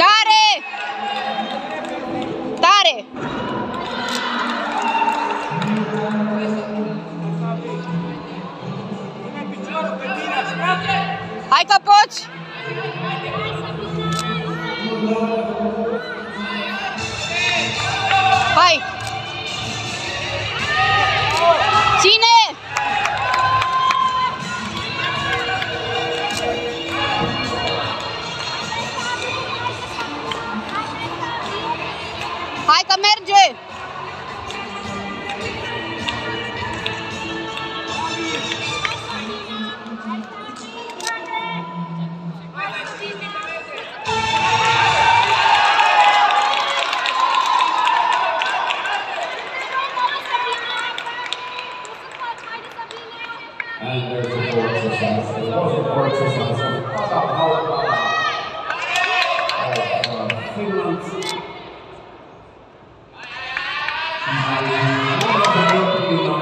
Tare! Tare! Hai că poți! Merđe! And there's the fourth success. It was the fourth Vino!